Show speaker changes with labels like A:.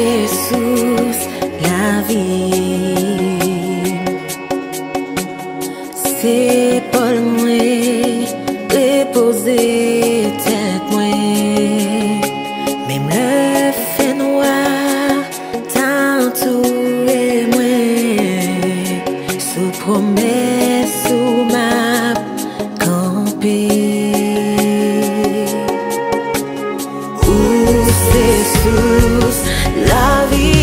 A: Jesús la vi. C'est pour moi reposer. Jesús, la vida.